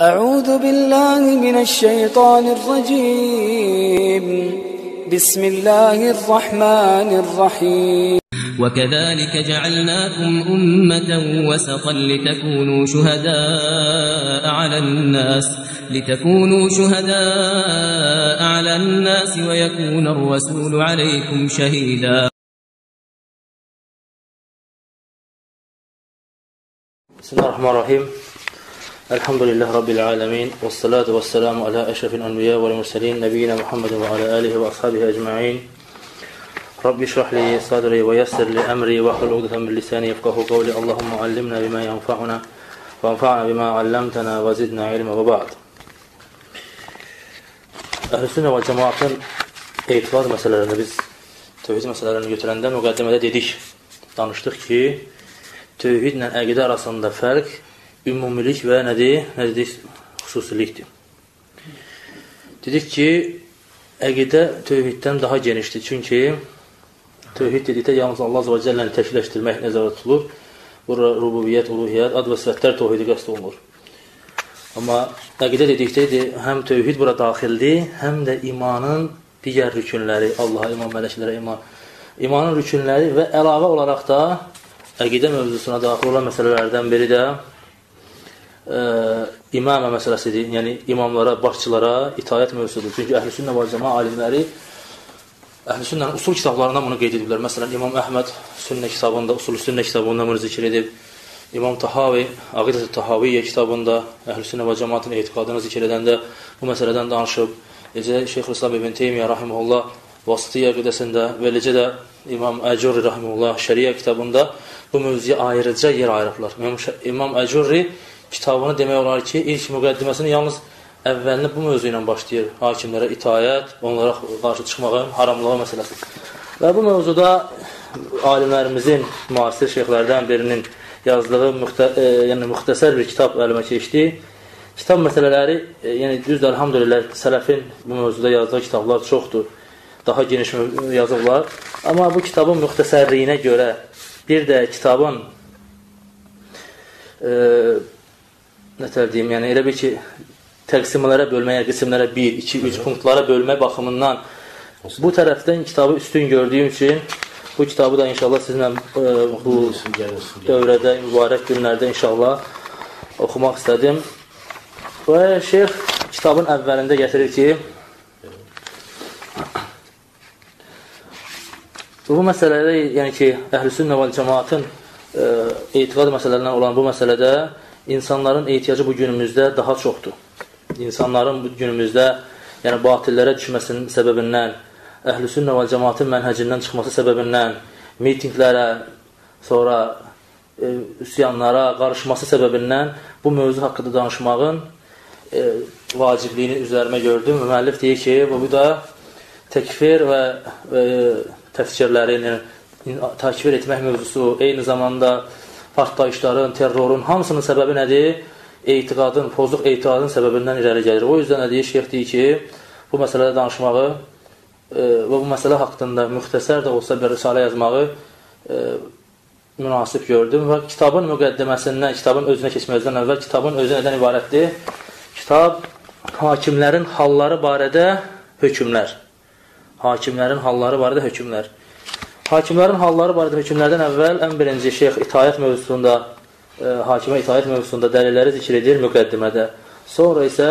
أعوذ بالله من الشيطان الرجيم. بسم الله الرحمن الرحيم. وكذلك جعلناكم أمة وسطا لتكونوا شهداء على الناس لتكونوا شهداء على الناس ويكون الرسول عليكم شهيدا. بسم الله الرحمن الرحيم. الحمد لله رب العالمين والصلاة والسلام على أشرف الأنبياء والمرسلين نبينا محمد وعلى آله وأصحابه أجمعين رب اشرح لي صدري ويسر لي أمري واحلل عقدة من لساني يفقه قولي اللهم علمنا بما ينفعنا وانفعنا بما علمتنا وزدنا علما وبعد Əhl-i Sünnə və cəmaatın etiqad məsələlərini biz tövhid məsələlərini götürəndə müqəddimədə dedik, danışdıq ki, tövhidlə əqidə arasında ümumilik və nədir? Nə dedik? Xüsusilikdir. Dedik ki, əqidə tövhiddən daha genişdir. Çünki tövhid dedikdə yalnız Allah Azə və Cəlləni təkləşdirmək nəzərdə tutulur. Burada rububiyyət, uluhiyyət, ad və sifətlər tövhidi qəst olunur. Amma əqidə dedikdə həm tövhid bura daxildir, həm də imanın digər rükünləri, Allaha iman, mələklərə iman, imanın rükünləri və əlavə olaraq da əqidə mövzusuna daxil olan məsələlərdən biri də ə, imamə məsələsidir. Yəni imamlara, başçılara itayət mövzusudur. Çünki əhl-i sünnə və cəma alimləri əhl-i sünnənin usul kitablarından bunu qeyd ediblər. Məsələn, İmam Əhməd sünnə kitabında, usul sünnə kitabında bunu zikr edib. İmam Tahavi, Aqidət-i Tahaviyyə kitabında əhl-i sünnə və cəmaatın etiqadını zikr edəndə bu məsələdən danışıb. Necə Şeyxülislam ibn Teymiyyə rahimehullah Vasitiyyə qidəsində və eləcə də İmam Əcurri rahimehullah Şəriyə kitabında bu mövzuya ayrıca yer ayırıblar. İmam Əcurri kitabını demək olar ki, ilk müqəddiməsini yalnız əvvəlini bu mövzu ilə başlayır. Hakimlərə itayət, onlara qarşı çıxmağın haramlığı məsələsi. Və bu mövzuda alimlərimizin, müasir şeyxlərdən birinin yazdığı müxtə, e, yəni müxtəsər bir kitab əlimə keçdi. Kitab məsələləri, e, yəni düzdür, elhamdülillah, sələfin bu mövzuda yazdığı kitablar çoxdur. Daha geniş yazıblar. Amma bu kitabın müxtəsərliyinə görə bir də kitabın e, nətər deyim, yəni elə bir ki, təqsimlərə bölməyə, qismlərə 1, 2, 3 punktlara bölmə baxımından bu tərəfdən kitabı üstün gördüyüm üçün bu kitabı da inşallah sizinlə e, bu dövrədə, mübarək günlərdə inşallah oxumaq istədim. Və şeyx kitabın əvvəlində gətirir ki, bu məsələdə, yəni ki, əhl-i sünnə və cəmaatın e, etiqad məsələlərindən olan bu məsələdə insanların ehtiyacı bu günümüzdə daha çoxdur. İnsanların bu günümüzdə yəni batillərə düşməsinin səbəbindən, əhl-i sünnə və cəmaatın mənhəcindən çıxması səbəbindən, mitinglərə, sonra e, üsyanlara qarışması səbəbindən bu mövzu haqqında danışmağın e, vacibliyini üzərimə gördüm. Müəllif deyir ki, bu, bu da təkfir və e, təfsirlərini takfir etmək mövzusu, eyni zamanda partlayışların, terrorun hamısının səbəbi nədir? Etiqadın, pozluq etiqadın səbəbindən irəli gəlir. O yüzden nə deyir? Şeyx deyir ki, bu məsələdə danışmağı e, və bu məsələ haqqında müxtəsər də olsa bir risalə yazmağı e, münasib gördüm və kitabın müqəddiməsindən, kitabın özünə keçməzdən əvvəl kitabın özü nədən ibarətdir? Kitab hakimlərin halları barədə hökmlər. Hakimlərin halları barədə hökmlər. Hakimlərin halları barədə hökmlərdən əvvəl ən birinci şeyx itayət mövzusunda, e, hakimə itayət mövzusunda dəlilləri zikr edir müqəddimədə. Sonra isə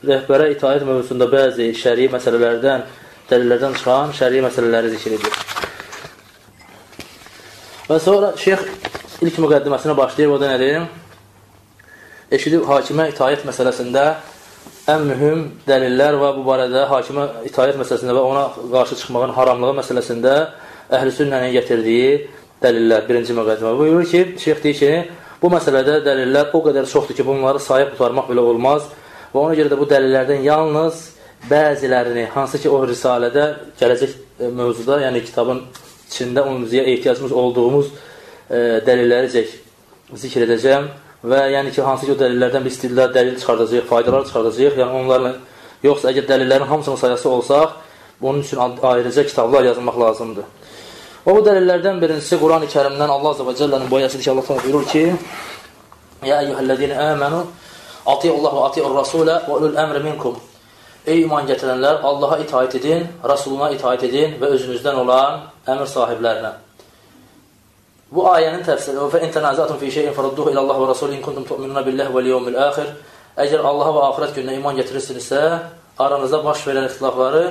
rəhbərə itayət mövzusunda bəzi şəri məsələlərdən, dəlillərdən çıxan şəri məsələləri zikr edir. Və sonra şeyx ilk müqəddiməsinə başlayır, o da nədir? Eşidib hakimə itayət məsələsində ən mühüm dəlillər və bu barədə hakimə itayət məsələsində və ona qarşı çıxmağın haramlığı məsələsində əhl-i sünnənin gətirdiyi dəlillər, birinci müqəddimə. Buyurur ki, şeyx deyir ki, bu məsələdə dəlillər o qədər çoxdur ki, bunları sayıb tutarmaq belə olmaz və ona görə də bu dəlillərdən yalnız bəzilərini, hansı ki, o risalədə gələcək mövzuda, yəni kitabın içində onumuza ehtiyacımız olduğumuz e, dəlilləri zikr edəcəm və yəni ki, hansı ki, o dəlillərdən biz istəyirlər dəlil çıxardacaq, faydalar çıxardacaq, yəni onlarla, yoxsa əgər dəlillərin hamısının sayası olsaq, bunun üçün ayrıca kitablar yazılmaq lazımdır. Və bu dəlillərdən birincisi Quran-ı Kərimdən Allah Azə və Cəllənin boyasıdır ki, Allah buyurur ki, Ya eyyuhəllədiyinə əmənu Atiyullah və atiyur rasulə və ulul əmri minkum. Ey iman gətirənlər, Allaha itaət edin, Rasuluna itaət edin və özünüzdən olan əmr sahiblərinə. Bu ayənin təfsiri və intənazatun fi şeyin farudduhu ilə Allah və Rasulü in kuntum tu'minuna billahi vəl yevmil axir. Əgər Allaha və axirət gününə iman gətirirsinizsə, aranızda baş verən ixtilafları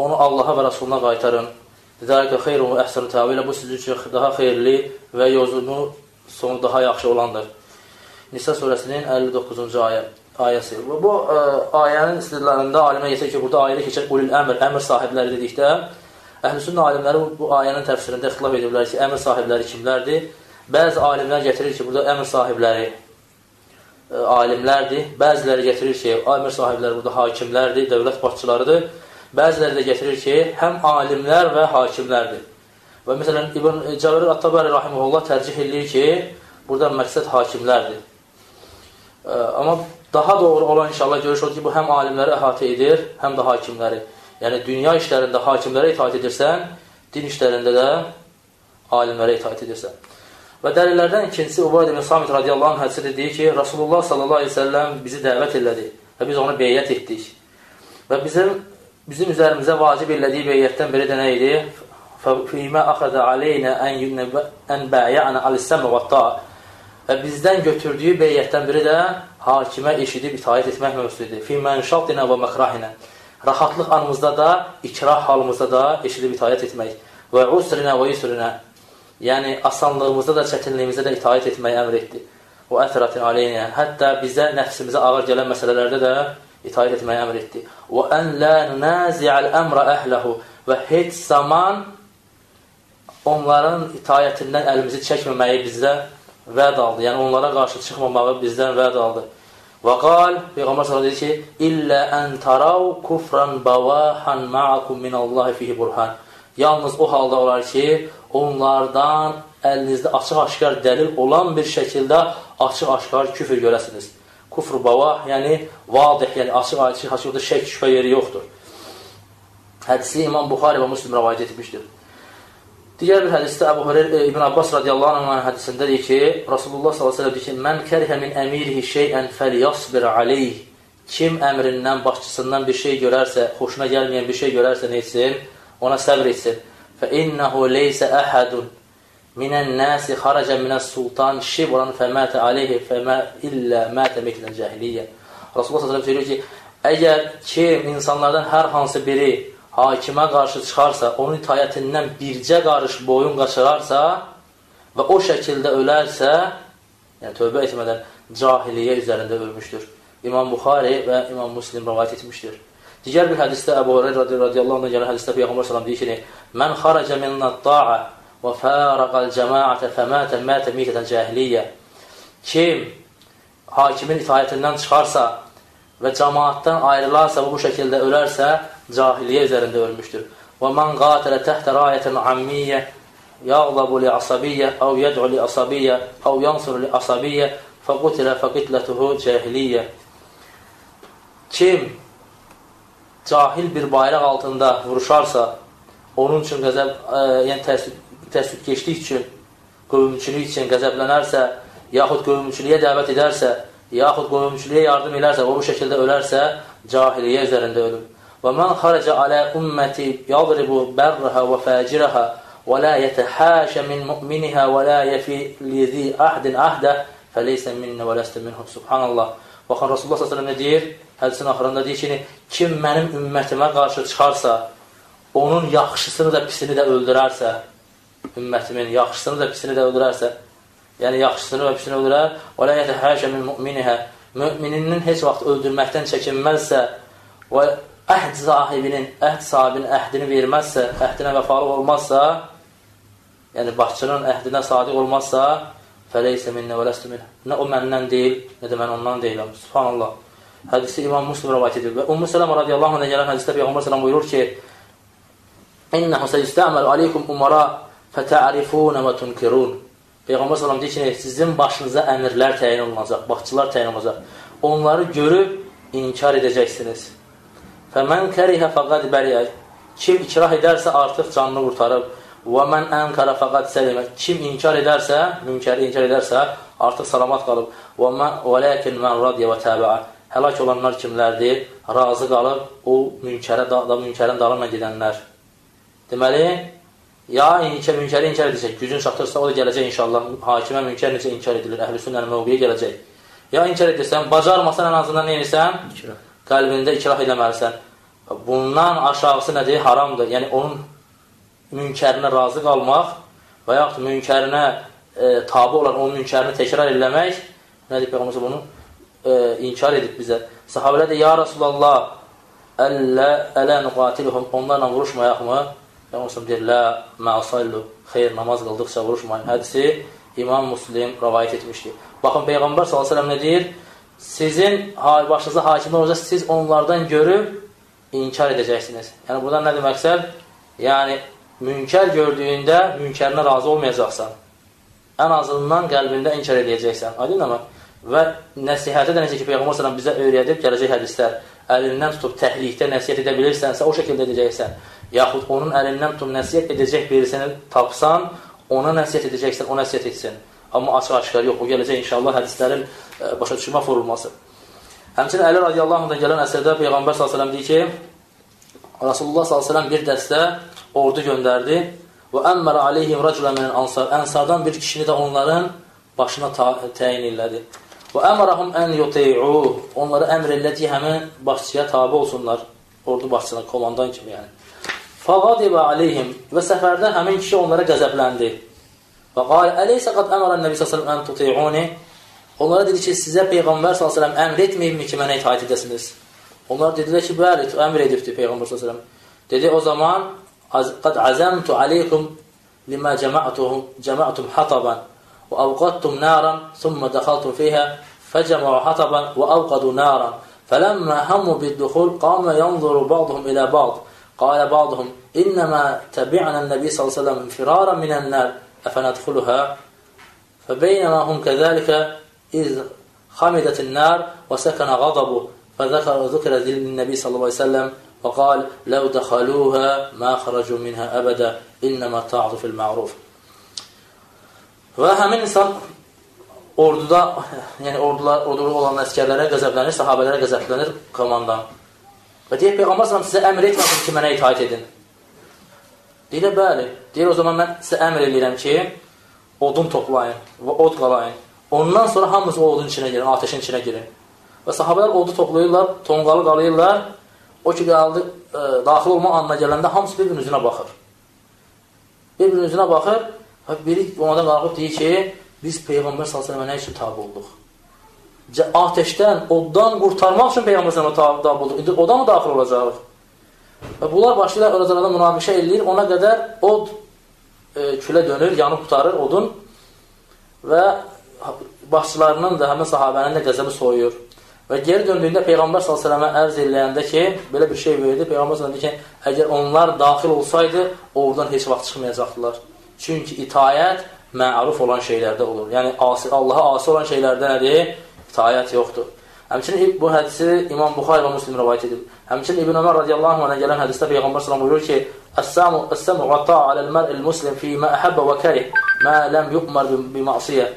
onu Allaha və Rasuluna qaytarın. Zəlikə xeyrun və əhsənu təvilə. Bu sizin üçün daha xeyirli və yozunu sonu daha yaxşı olandır. Nisa surəsinin 59-cu ayə ayəsi. Bu, bu ə, ayənin istidlalında alimə yetər ki, burada ayədə keçən ulul əmr, əmr sahibləri dedikdə, əhlüsünnə alimləri bu, ayənin təfsirində ixtilaf edirlər ki, əmr sahibləri kimlərdir? Bəzi alimlər gətirir ki, burada əmr sahibləri ə, alimlərdir. Bəziləri gətirir ki, əmr sahibləri burada hakimlərdir, dövlət başçılarıdır. Bəziləri də gətirir ki, həm alimlər və hakimlərdir. Və məsələn, İbn Cəvərir At-Tabari rahimehullah tərcih eləyir ki, burada məqsəd hakimlərdir. Ə, amma daha doğru olan inşallah görüş odur ki, bu həm alimləri əhatə edir, həm də hakimləri. Yəni dünya işlərində hakimlərə itaat edirsən, din işlərində də alimlərə itaat edirsən. Və dəlillərdən ikincisi Ubayd ibn Samit radiyallahu anh hədisi deyir ki, Rasulullah sallallahu aleyhi ve sellem bizi dəvət elədi və biz onu beyyət etdik. Və bizim bizim üzərimizə vacib elədiyi beyyətdən biri də nə idi? Fimə axədə aleynə ən bəyənə alisəmə və ta və bizdən götürdüyü beyyətdən biri də hakimə eşidib itaət etmək mövzusudur. Fimən şadinə və məkrahinə rahatlıq anımızda da, ikrah halımızda da eşidib itaət etmək və usrinə və yusrinə yəni asanlığımızda da, çətinliyimizdə də itaət etməyi əmr etdi. O ətratin aleynə hətta bizə nəfsimizə ağır gələn məsələlərdə də itaət etməyi əmr etdi. Və ən lə nəzi'əl əmrə əhləhu Və heç zaman onların itayətindən əlimizi çəkməməyi bizdə vəd aldı. Yəni, onlara qarşı çıxmamağı bizdən vəd aldı. Və qal, Peyğəmbər s.ə.v dedi ki, İllə ən tarav kufran bavahan ma'akum minallahi fihi burhan. Yalnız o halda olar ki, onlardan əlinizdə açıq-aşkar dəlil olan bir şəkildə açıq-aşkar küfür görəsiniz. Kufr bavah, yəni vadih, yəni açıq-aşkar, açıq şək şübhə yeri yoxdur. Hədisi İmam Buxari və Müslim rəvayət etmişdir. Digər bir hədisdə Əbu Hüreyr e, İbn Abbas radiyallahu anh hədisində deyir ki, Rasulullah sallallahu əleyhi və səlləm deyir ki, "Mən kərhə min əmirihi şey'ən fəlyasbir alayh." Kim əmrindən, başçısından bir şey görərsə, xoşuna gəlməyən bir şey görərsə, nə etsin? Ona səbr etsin. Fə innehu leysə əhədun minən nasi xaraca minəs sultan şibran fəmətə aleyhi fəmə illə mətə mitlən cəhiliyyə. Rasulullah sallallahu əleyhi və səlləm deyir ki, əgər kim insanlardan hər hansı biri hakimə qarşı çıxarsa, onun itayətindən bircə qarış boyun qaçırarsa və o şəkildə ölərsə, yəni tövbə etmədən cahiliyyə üzərində ölmüşdür. İmam Buxari və İmam Muslim rəvayət etmişdir. Digər bir hədisdə Əbu Hurayra radiyallahu anh gələn hədisdə Peyğəmbər sallam deyir ki, Mən xaraca minnət ta'a və fərəqəl cəmaətə fəmətə mətə mitətən cəhiliyyə Kim hakimin itayətindən çıxarsa və cəmaatdan ayrılarsa və bu şəkildə ölərsə, cahiliyyə üzərində ölmüşdür. Və mən qatilə təhtə rayətən ammiyyə yağlabu li asabiyyə əv yəd'u li asabiyyə əv yansur li asabiyyə fəqutilə fəqitlətuhu cahiliyyə Kim cahil bir bayraq altında vuruşarsa, onun üçün qəzəb, ə, yəni təəssüb, təəssübkeşlik üçün, qövmçülük üçün qəzəblənərsə, yaxud qövmçülüyə dəvət edərsə, yaxud qövmçülüyə yardım edərsə və bu şəkildə ölərsə, cahiliyyə üzərində ölür. Və mən xarəcə alə ümməti yadribu bərrəhə və fəcirəhə və la yətəhəşə min müminihə və la yəfi lizi əhdin əhdə fəleysə minnə və ləstə minhum. Subhanallah. Baxın, Rasulullah s.ə.v nə deyir? Hədisin axırında deyir ki, yəni, kim mənim ümmətimə qarşı çıxarsa, onun yaxşısını da pisini də öldürərsə, ümmətimin yaxşısını da pisini də öldürərsə, yəni yaxşısını və pisini öldürər, və lə yətəhəşə min müminihə, mümininin heç vaxt öldürməkdən çəkinməzsə, və əhd sahibinin, əhd sahibinin əhdini verməzsə, əhdinə vəfalı olmazsa, yəni başçının əhdinə sadiq olmazsa, fəleysə minnə və ləstü minnə. Nə o məndən deyil, nə də mən ondan deyiləm. Subhanallah. Hədisi İmam Muslim rəvayət edir. Və Ümmü Sələmə radiyallahu anh gələn hədisdə Peyğəmbər sələm buyurur ki, İnnəhu səyistəməl aleykum umara fətə'rifunə və tunkirun. Peyğəmbər sələm deyir ki, sizin başınıza əmirlər təyin olunacaq, başçılar təyin olunacaq. Onları görüb inkar edəcəksiniz. Fəmən kərihə fəqad bəriyək. Kim ikrah edərsə artıq canını qurtarıb. Və mən ənkara fəqad səlimə. Kim inkar edərsə, münkəri inkar edərsə, artıq salamat qalıb. Və mən vəlakin mən radiyə və təbəə. Həlak olanlar kimlərdir? Razı qalıb o münkərə da, da münkərin dalınca gedənlər. Deməli, ya inkar münkəri inkar edəcək, gücün çatırsa o da gələcək inşallah. Hakimə münkər necə inkar edilir? Əhlüsünnənin mövqeyə gələcək. Ya inkar edirsən, bacarmasan ən azından nə edirsən? Qəlbində ikrah eləməlisən. Bundan aşağısı nədir? Haramdır. Yəni onun münkərinə razı qalmaq və yaxud münkərinə e, tabi olan o münkərini təkrar eləmək, nədir Peyğəmbər bunu e, inkar edib bizə. Sahabələr də, ya Rasulallah, əllə, ələ nüqatiluhum, onlarla vuruşmayaqmı? Peyğəmbər deyir, lə, məasallu, xeyr, namaz qıldıqca vuruşmayın. Hədisi İmam Muslim rəvayət etmişdir. Baxın, Peyğəmbər s.ə.v nə deyir? Sizin başınıza hakimlər olacaq, siz onlardan görüb inkar edəcəksiniz. Yəni, buradan nədir məqsəd? Yəni, münkər gördüyündə münkərinə razı olmayacaqsan. Ən azından qəlbində inkar edəcəksən. Aydın amma? Və nəsihətə də necə ki, Peyğəmbər sələm bizə öyrədib gələcək hədislər, əlindən tutub təhlikdə nəsiyyət edə bilirsənsə, o şəkildə edəcəksən. Yaxud onun əlindən tutub nəsiyyət edəcək birisini tapsan, ona nəsiyyət edəcəksən, o nəsiyyət etsin. Amma açıq-aşkar yox, o gələcək inşallah hədislərin ə, başa düşmə forulması. Həmçinin Əli radiyallahu anhdan gələn əsərdə Peyğəmbər s.ə.v deyir ki, Rasulullah s.ə.v bir dəstə ordu göndərdi və əmmərə aleyhim rəculə minən ansar. Ənsardan bir kişini də onların başına təyin elədi. Və əmərəhum ən yuti'u. Onları əmr elədi həmin başçıya tabe olsunlar. Ordu başçısına, komandan kimi yəni. Fəqadibə aleyhim və səfərdə həmin kişi onlara qəzəbləndi. Və qal, əleysə qad əmərən nəbi s.ə.v ən tuti'uni. Onlara dedi ki, sizə Peyğəmbər s.ə.v əmr etməyibmi ki, mənə itaat edəsiniz? Onlar dedilər ki, bəli, əmr edibdir Peyğəmbər s.ə.v. Dedi, o zaman, qad azəmtu aleykum limə cəma'tum hataban naran, thumma dəxaltum fiyhə fəcəməu hataban və avqadu naran. فلما هموا بالدخول قام ينظر بعضهم إلى بعض. قال بعضهم إنما تبعنا النبي صلى الله عليه وسلم فرارا من النار أفندخلها؟ فبينما هم كذلك إذ خمدت النار وسكن غضبه فذكر ذكر للنبي صلى الله عليه وسلم وقال لو دخلوها ما خرجوا منها أبدا إنما تعظ في المعروف. Və həmin insan orduda, yəni ordular, orduda olan əskərlərə qəzəblənir, sahabələrə qəzəblənir komandan. Və deyir, Peyğəmbər sələm sizə əmr etməsin ki, mənə itaat edin. Deyir, bəli. Deyir, o zaman mən sizə əmr edirəm ki, odun toplayın və od qalayın. Ondan sonra hamınız o odun içinə girin, ateşin içinə girin. Və sahabələr odu toplayırlar, tonqalı qalayırlar. O ki, qaldı, ə, daxil olma anına gələndə hamısı bir-birinin üzünə baxır. Bir-birinin üzünə baxır biri onadan qalxıb deyir ki, biz Peyğəmbər s.ə.və nə üçün tabi olduq? Ateşdən, oddan qurtarmaq üçün Peyğəmbər s.ə.və tabi olduq. İndi oda mı daxil olacaq? Və bunlar başlayırlar oralarında münaqişə eləyir. Ona qədər od e, külə dönür, yanıb qutarır odun və başçılarının da, həmin sahabənin də qəzəbi soyuyur. Və geri döndüyündə Peyğəmbər s.ə.və ərz eləyəndə ki, belə bir şey verdi, Peyğəmbər s.ə.və ki, əgər onlar daxil olsaydı, oradan heç vaxt çıxmayacaqdılar. Çünki itayət məruf olan şeylərdə olur. Yəni, Allaha asi olan şeylərdə nədir? İtayət yoxdur. Həmçinin bu hədisi İmam Buxari və Müslim rəvayət edib. Həmçinin İbn Ömər radiyallahu anhə gələn hədisdə Peyğəmbər s.ə.v buyurur ki, Əs-səmu və ta'a aləl-mər'il muslim fi mə əhəbbə və kərih mə ləm yuqmar bi məsiyə.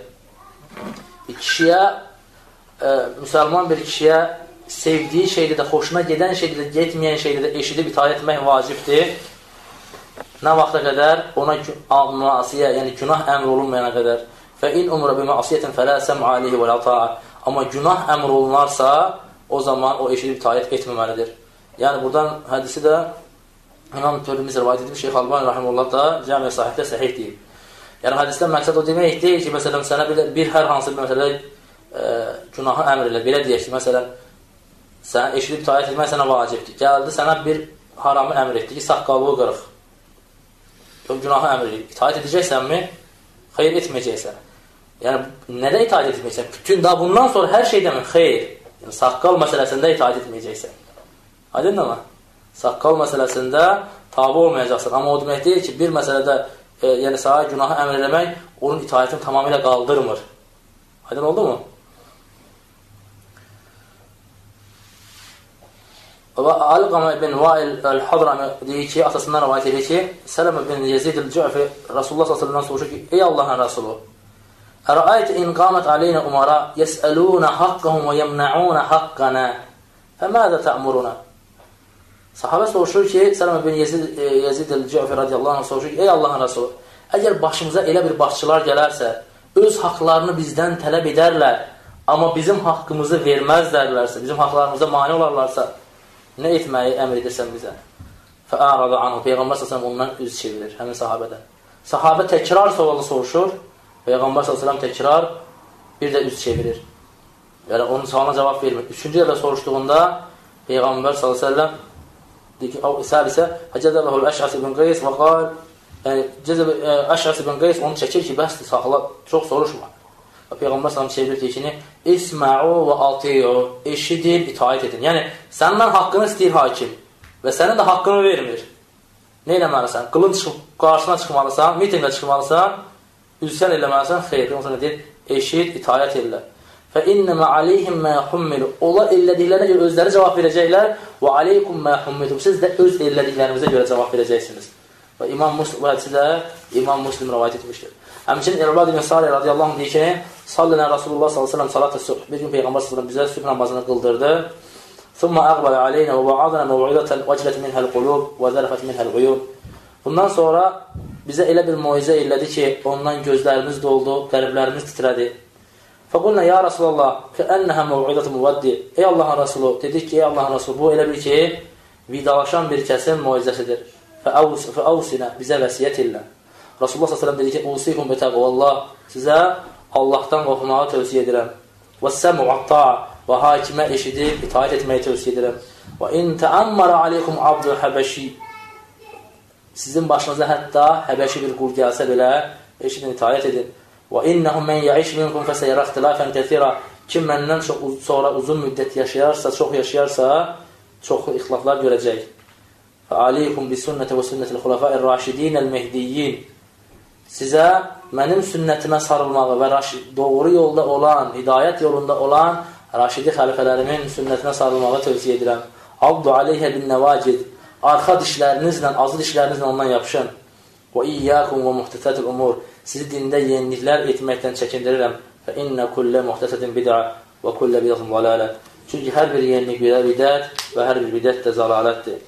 Kişiyə ə, müsəlman bir kişiyə sevdiyi şeydə də, xoşuna gedən şeydə də, getməyən şeydə də eşidib itaət etmək vacibdir. Nə vaxta qədər ona masiyə, yəni günah əmr olunmayana qədər. Fə in umra bi məsiyyətin fələ səm'u alayhi və la ta'a. Amma günah əmr olunarsa, o zaman o eşidib itaət etməməlidir. Yəni buradan hədisi də İmam Törümüz rivayət edib Şeyx Albani rahimehullah da Cəmiə sahibdə səhih deyib. Yəni hədisdən məqsəd o demək deyil ki, məsələn sənə bir, bir hər hansı bir məsələ e, günahı əmr elə, belə deyək ki, məsələn, sən eşidib itaət etmək sənə vacibdir. Gəldi, sənə bir haramı əmr etdi ki, saqqallığı qırıq. O günahı əmr. İtaət edəcəksənmi? Xeyr etməyəcəksən. Yəni, nədə itaət etməyəcəksən? Bütün da bundan sonra hər şeydə mi? Xeyr. Yəni, saqqal məsələsində itaət etməyəcəksən. Aydın mı? Saqqal məsələsində tabi olmayacaqsan. Amma o demək deyil ki, bir məsələdə e, yəni sağa günahı əmr eləmək onun itaətini tamamilə qaldırmır. Aydın oldu mu? Alqama ibn Vail el-Hadrami deyir ki, atasından rəvayət edir ki, Sələmə ibn Yezid el-Cü'fi Rasulullah s.ə.v soruşur ki, ey Allahın Rasulü, Ərəayət in qamat aleynə umara yəsəlunə haqqahum və yəmnəunə haqqanə fəmədə tə'muruna Sahabə soruşur ki, Sələmə bin Yezid, e, Yezid el-Cəfi radiyallahu anh soruşur ki, ey Allahın Rasulü, əgər başımıza elə bir başçılar gələrsə, öz haqlarını bizdən tələb edərlər, amma bizim haqqımızı verməzlərlərsə, bizim haqlarımıza mani olarlarsa, nə etməyi əmr edirsən bizə? Fəərada anhu, Peyğəmbər s.ə.v ondan üz çevirir, həmin sahabədən. Sahabə təkrar sualı soruşur, Peyğəmbər s.ə.v təkrar bir də üz çevirir. Yəni, onun sualına cavab vermir. Üçüncü dəfə soruşduğunda Peyğəmbər s.ə.v Səlisə Həcədəbəhu Əşəs ibn Qeys və qal yəni Əşəs ibn Qeys onu çəkir ki, bəsdir, saxla, çox soruşma. Peyğəmbər sallam çevirir deyişini İsməu və atiyu eşidin, itaət edin. Yəni, səndən haqqını istəyir hakim və sənin də haqqını vermir. Nə eləməlisən? Qılın çıxıb, qarşına çıxmalısan, mitingə çıxmalısan, üzsən eləməlisən, xeyr. Peyğəmbər deyir, eşid, itaət elə. Fə innəmə aleyhim mə hummilu. Onlar ellədiklərinə görə özləri cavab verəcəklər. Və aleykum mə hummilum. Siz də öz ellədiklərinizə görə cavab verəcəksiniz. Və İmam Muslim, bu hədisi də İmam Muslim rəvayət etmişdir. Həmçinin İrbad ibn Sari radiyallahu anh deyir ki, sallənə Rasulullah s.ə.v salat-ı sübh. Bir gün Peyğəmbər s.ə.v bizə sübh namazını qıldırdı. Thumma əqbələ aleynə və va'adına məv'idətən vəclət minhəl qulub və zərəfət minhəl uyub. Bundan sonra bizə elə bir muizə elədi ki, ondan gözlərimiz doldu, qəlblərimiz titrədi. Fəqulna ya Rasulallah, kəənnəhə məv'udətə müvəddi. Ey Allahın Rasulü, dedik ki, ey Allahın Rasulü, bu elə bir ki, vidalaşan bir kəsin muizəsidir. Fəavsinə, bizə vəsiyyət illə. Rasulullah s.ə.v dedi ki, Usikum bi təqvallah, sizə Allahdan qorxmağı tövsiyə edirəm. Və səmu atta və hakimə eşidib, itaət etməyi tövsiyə edirəm. Və in təəmmara aleykum abdu həbəşi sizin başınıza hətta həbəşi bir qul gəlsə belə, eşidin, itaət edin. Və innəhum mən yəiş minkum fəsəyərə ixtilafən kəsirə kim məndən çox sonra uzun müddət yaşayarsa, çox yaşayarsa, çox ixtilaflar görəcək. Fəaleykum bi sünnətə və sünnətil xulafəir raşidinəl mehdiyyin Sizə mənim sünnətimə sarılmağı və doğru yolda olan, hidayət yolunda olan raşidi xəlifələrimin sünnətinə sarılmağı tövsiyə edirəm. Abdu aleyhə bin nəvacid Arxa dişlərinizlə, azı dişlərinizlə ondan yapışın. Və iyyəkum və muhtətətil umur sizi dində yeniliklər etməkdən çəkindirirəm. Fə innə kullə muhtəsədin bid'a və kullə bid'atın zalalə. Çünki hər bir yenilik bir bidət və hər bir bidət də zalalətdir.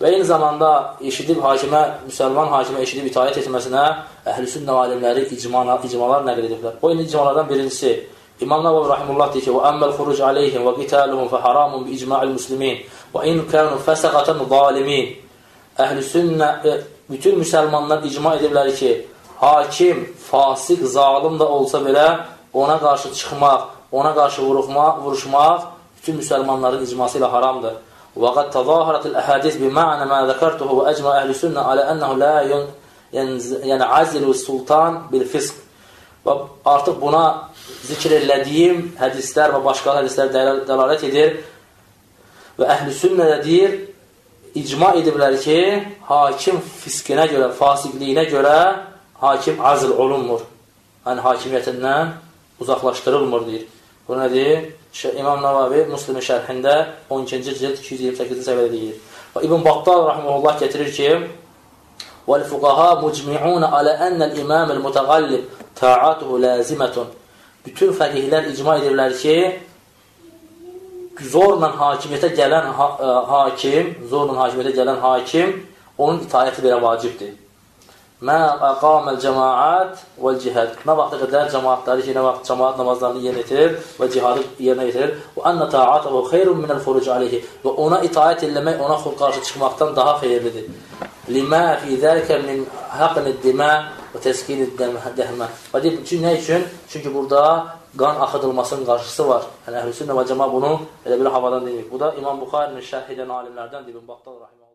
Və eyni zamanda eşidib hakimə, müsəlman hakimə eşidib itaət etməsinə əhl-i sünnə alimləri icmana, icmalar nəql ediblər. O icmalardan birincisi İmam Nəvavi rahimehullah deyir ki: "Və əmməl xuruc aleyhim və qitaluhum fa haramun bi icma'il muslimin və in kanu fasaqatan zalimin." Əhl-i sünnə e, bütün müsəlmanlar icma ediblər ki, hakim, fasiq, zalim da olsa belə ona qarşı çıxmaq, ona qarşı vuruşmaq, vuruşmaq bütün müsəlmanların icması ilə haramdır. Ma'na ma zəkartuhu və əcma əhli sünnə alə ənəhu la yəni azilu sultan bil fisq. Və artıq buna zikr elədiyim hədislər və başqa hədislər dəlalət edir və əhl-i sünnə də deyir, icma ediblər ki, hakim fiskinə görə, fasiqliyinə görə hakim azl olunmur. Yəni, hakimiyyətindən uzaqlaşdırılmır, deyir. Bu nədir? İmam Navavi Müslimin şərhində 12-ci cild 228-ci səviyyədə deyir. Və İbn Battal rahimehullah gətirir ki: "Vəl-fuqaha mucmi'un alə ennəl-imam el-mutəğallib ta'atuhu lazimatun." Bütün fəqihlər icma edirlər ki, zorla hakimiyyətə gələn ha e, hakim, zorla hakimiyyətə gələn hakim onun itaəti belə vacibdir. Mə əqaməl cəmaat və cihad. Nə vaxta qədər cəmaatları ki, nə vaxt cəmaat namazlarını yerinə yetirir və cihadı yerinə yetirir. Və ənə ta'atuhu xeyrun minəl furuc aleyhi. Və ona itaət eləmək, ona qarşı çıxmaqdan daha xeyirlidir. Limə fi zəlikə min haqqın dimə və təskin dəhmə. Və deyib, çünki nə üçün? Çünki burada qan axıdılmasının qarşısı var. Yəni, əhl-i sünnə və cəma bunu elə belə havadan demir. Bu da İmam Buxarinin şərh edən alimlərdən İbn Battal rahimə.